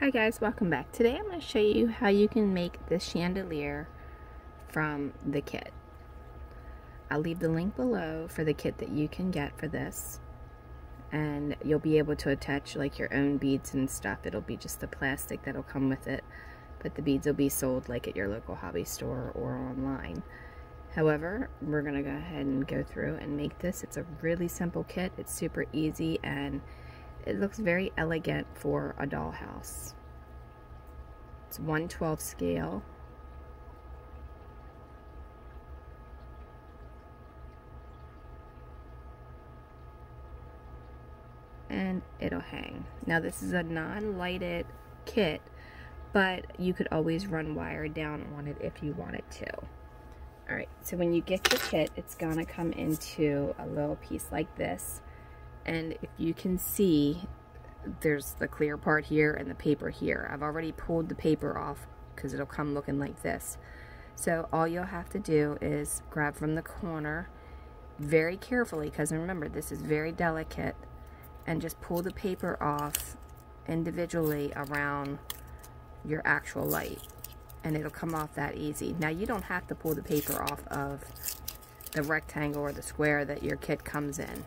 Hi guys, welcome back. Today I'm going to show you how you can make this chandelier from the kit. I'll leave the link below for the kit that you can get for this. And you'll be able to attach like your own beads and stuff. It'll be just the plastic that'll come with it. But the beads will be sold like at your local hobby store or online. However, we're going to go ahead and go through and make this. It's a really simple kit. It's super easy and it looks very elegant for a dollhouse. It's 112 scale. And it'll hang. Now this is a non-lighted kit, but you could always run wire down on it if you wanted to. Alright, so when you get your kit, it's gonna come into a little piece like this and if you can see there's the clear part here and the paper here. I've already pulled the paper off because it'll come looking like this. So all you'll have to do is grab from the corner very carefully because remember this is very delicate and just pull the paper off individually around your actual light and it'll come off that easy. Now you don't have to pull the paper off of the rectangle or the square that your kit comes in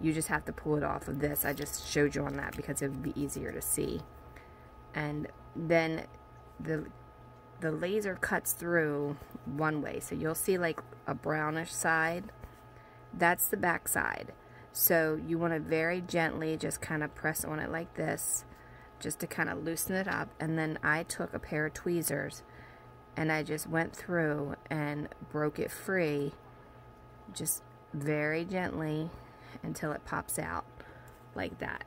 you just have to pull it off of this. I just showed you on that because it would be easier to see. And then the the laser cuts through one way. So you'll see like a brownish side. That's the back side. So you want to very gently just kind of press on it like this just to kind of loosen it up. And then I took a pair of tweezers and I just went through and broke it free just very gently until it pops out like that.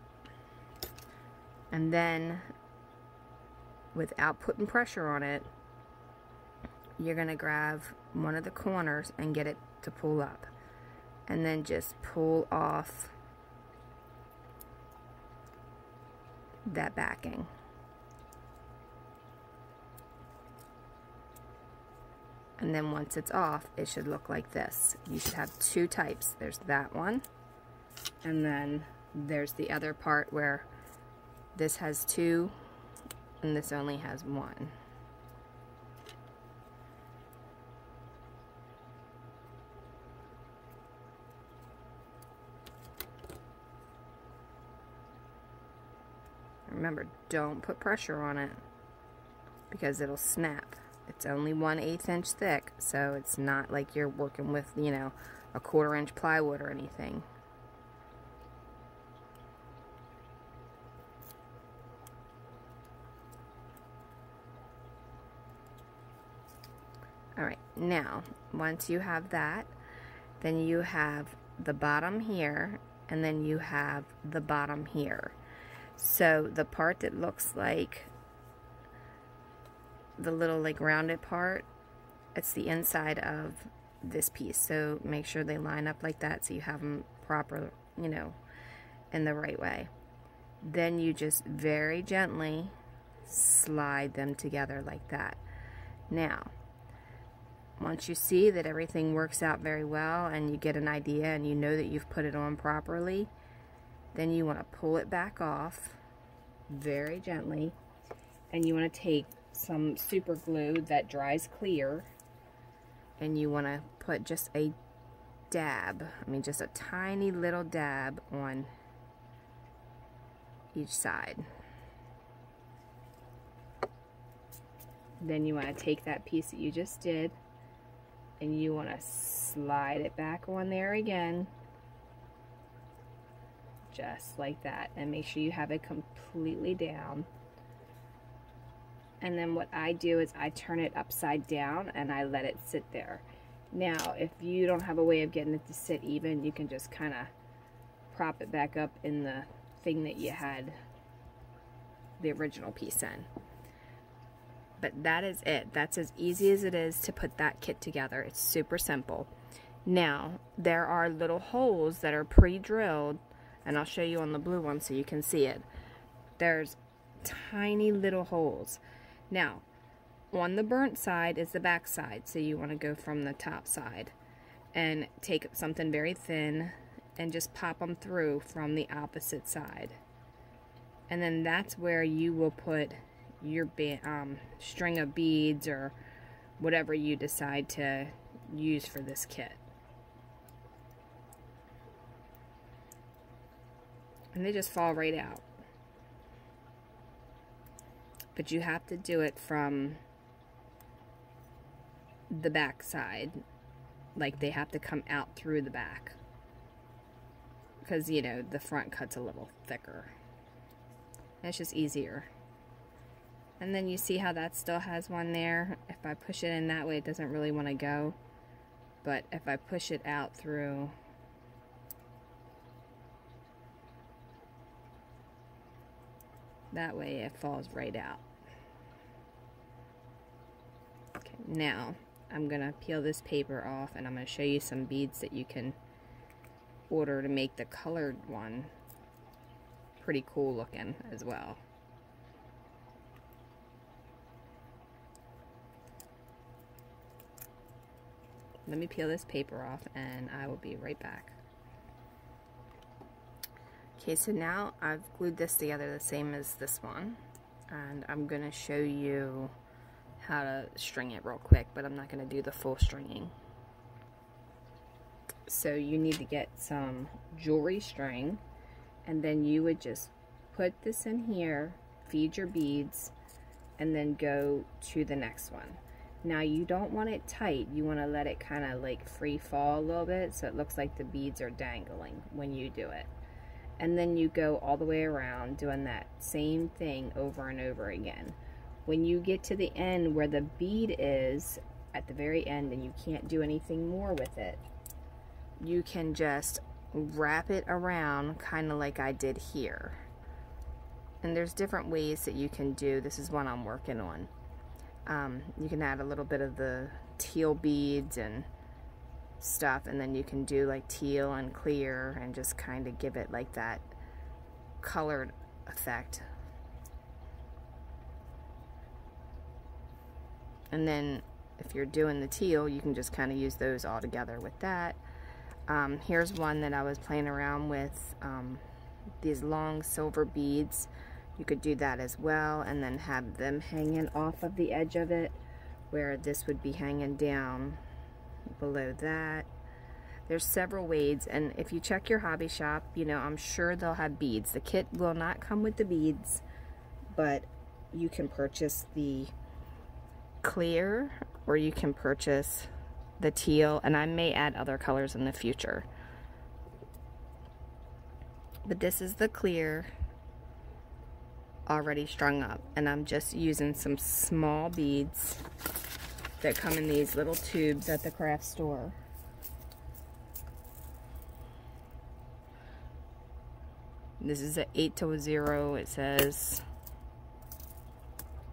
And then, without putting pressure on it, you're going to grab one of the corners and get it to pull up. And then just pull off that backing. And then once it's off, it should look like this. You should have two types. There's that one and then there's the other part where this has two and this only has one. Remember, don't put pressure on it because it'll snap. It's only one eighth inch thick, so it's not like you're working with, you know, a quarter inch plywood or anything. Alright, now, once you have that, then you have the bottom here, and then you have the bottom here. So the part that looks like the little like rounded part, it's the inside of this piece. So make sure they line up like that so you have them proper, you know, in the right way. Then you just very gently slide them together like that. Now, once you see that everything works out very well and you get an idea and you know that you've put it on properly, then you want to pull it back off very gently and you want to take some super glue that dries clear and you want to put just a dab, I mean just a tiny little dab on each side. Then you want to take that piece that you just did and you want to slide it back on there again. Just like that. And make sure you have it completely down. And then what I do is I turn it upside down and I let it sit there. Now if you don't have a way of getting it to sit even you can just kind of prop it back up in the thing that you had the original piece in but that is it. That's as easy as it is to put that kit together. It's super simple. Now, there are little holes that are pre-drilled, and I'll show you on the blue one so you can see it. There's tiny little holes. Now, on the burnt side is the back side, so you want to go from the top side and take something very thin and just pop them through from the opposite side And then that's where you will put your um, string of beads or whatever you decide to use for this kit. And they just fall right out. But you have to do it from the back side. Like they have to come out through the back. Because, you know, the front cut's a little thicker. It's just easier. And then you see how that still has one there. If I push it in that way, it doesn't really want to go. But if I push it out through that way it falls right out. Okay, now I'm going to peel this paper off and I'm going to show you some beads that you can order to make the colored one pretty cool looking as well. Let me peel this paper off and I will be right back. Okay, so now I've glued this together the same as this one. And I'm going to show you how to string it real quick, but I'm not going to do the full stringing. So you need to get some jewelry string, and then you would just put this in here, feed your beads, and then go to the next one. Now you don't want it tight, you want to let it kind of like free fall a little bit so it looks like the beads are dangling when you do it. And then you go all the way around doing that same thing over and over again. When you get to the end where the bead is at the very end and you can't do anything more with it, you can just wrap it around kind of like I did here. And there's different ways that you can do, this is one I'm working on. Um, you can add a little bit of the teal beads and stuff and then you can do like teal and clear and just kind of give it like that colored effect. And then if you're doing the teal, you can just kind of use those all together with that. Um, here's one that I was playing around with, um, these long silver beads. You could do that as well and then have them hanging off of the edge of it where this would be hanging down below that. There's several ways and if you check your hobby shop, you know, I'm sure they'll have beads. The kit will not come with the beads, but you can purchase the clear or you can purchase the teal and I may add other colors in the future. But this is the clear already strung up and I'm just using some small beads that come in these little tubes at the craft store. This is a 8 to a 0 it says.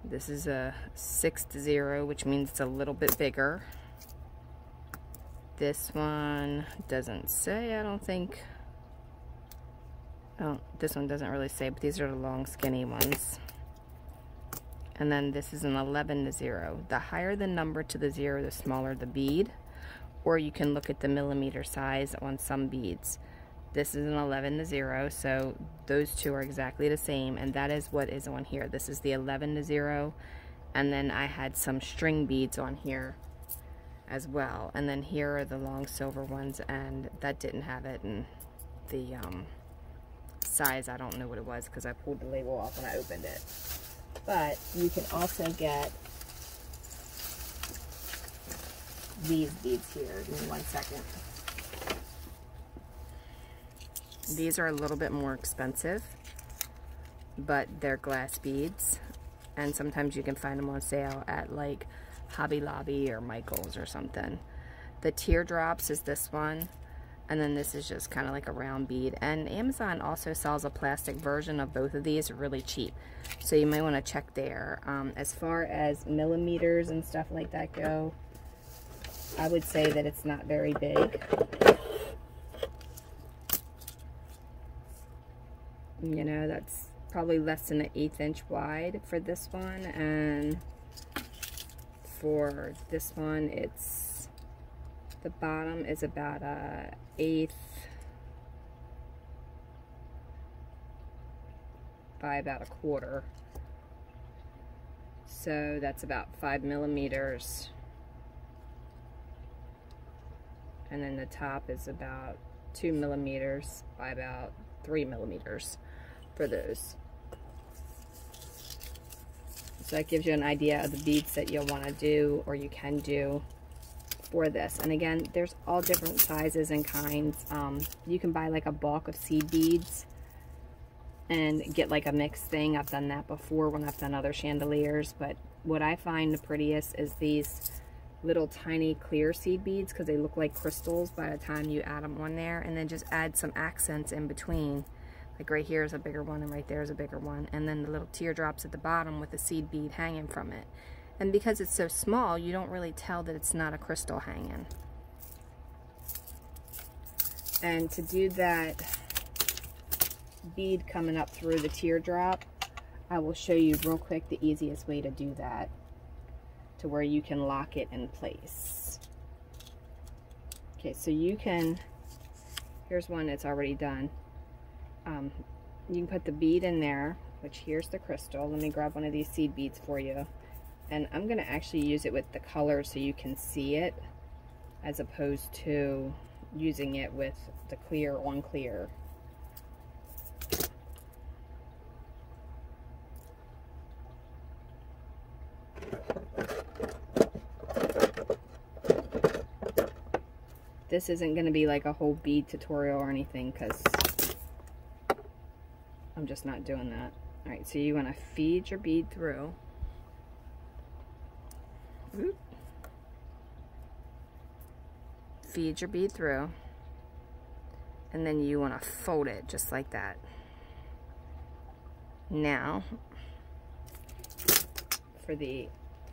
This is a 6 to 0 which means it's a little bit bigger. This one doesn't say I don't think. Oh, this one doesn't really say, but these are the long, skinny ones. And then this is an 11 to 0. The higher the number to the 0, the smaller the bead. Or you can look at the millimeter size on some beads. This is an 11 to 0, so those two are exactly the same, and that is what is on here. This is the 11 to 0, and then I had some string beads on here as well. And then here are the long silver ones, and that didn't have it, and the um, size, I don't know what it was because I pulled the label off when I opened it. But you can also get these beads here. Give me one second. These are a little bit more expensive, but they're glass beads. And sometimes you can find them on sale at like Hobby Lobby or Michael's or something. The teardrops is this one and then this is just kind of like a round bead. And Amazon also sells a plastic version of both of these really cheap. So you might want to check there. Um, as far as millimeters and stuff like that go I would say that it's not very big. You know that's probably less than an eighth inch wide for this one. And for this one it's the bottom is about a eighth by about a quarter. So that's about five millimeters. And then the top is about two millimeters by about three millimeters for those. So that gives you an idea of the beads that you'll want to do or you can do for this. And again, there's all different sizes and kinds. Um, you can buy like a bulk of seed beads and get like a mixed thing. I've done that before when I've done other chandeliers, but what I find the prettiest is these little tiny clear seed beads because they look like crystals by the time you add them on there and then just add some accents in between like right here is a bigger one and right there is a bigger one and then the little teardrops at the bottom with the seed bead hanging from it and because it's so small you don't really tell that it's not a crystal hanging and to do that bead coming up through the teardrop I will show you real quick the easiest way to do that to where you can lock it in place. Okay, so you can, here's one that's already done. Um, you can put the bead in there, which here's the crystal. Let me grab one of these seed beads for you. And I'm going to actually use it with the color so you can see it as opposed to using it with the clear on clear. This isn't going to be like a whole bead tutorial or anything because I'm just not doing that. Alright, so you want to feed your bead through. Oop. Feed your bead through. And then you want to fold it just like that. Now, for the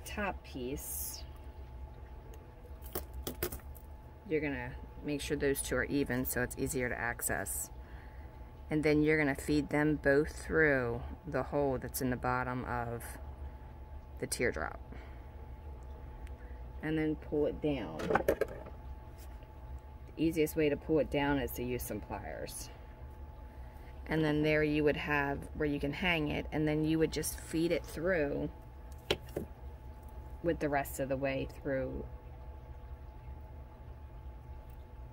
top piece, you're going to make sure those two are even so it's easier to access. And then you're going to feed them both through the hole that's in the bottom of the teardrop. And then pull it down. The easiest way to pull it down is to use some pliers. And then there you would have where you can hang it and then you would just feed it through with the rest of the way through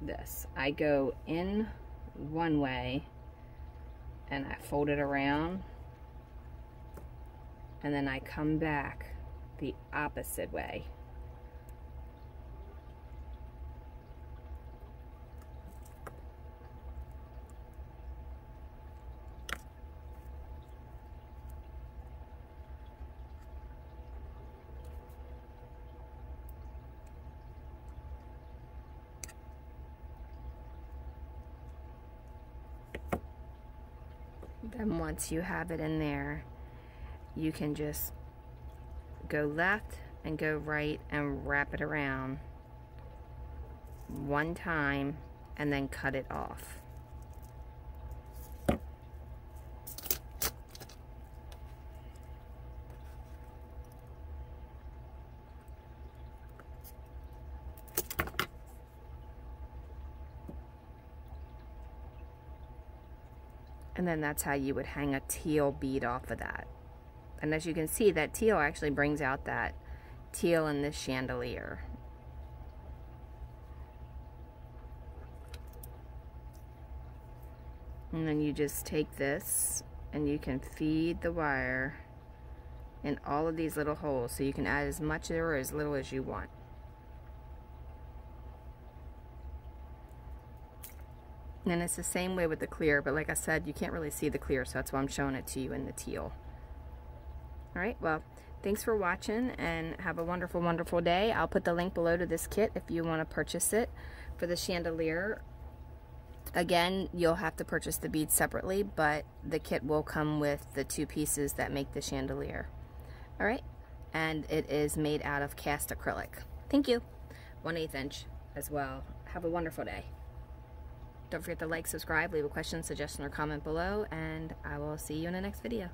this. I go in one way and I fold it around and then I come back the opposite way. Then once you have it in there, you can just go left and go right and wrap it around one time and then cut it off. And then that's how you would hang a teal bead off of that. And as you can see, that teal actually brings out that teal in this chandelier. And then you just take this and you can feed the wire in all of these little holes. So you can add as much or as little as you want. And it's the same way with the clear, but like I said, you can't really see the clear, so that's why I'm showing it to you in the teal. Alright, well, thanks for watching, and have a wonderful, wonderful day. I'll put the link below to this kit if you want to purchase it for the chandelier. Again, you'll have to purchase the beads separately, but the kit will come with the two pieces that make the chandelier. Alright, and it is made out of cast acrylic. Thank you. 1 8 inch as well. Have a wonderful day. Don't forget to like, subscribe, leave a question, suggestion, or comment below, and I will see you in the next video.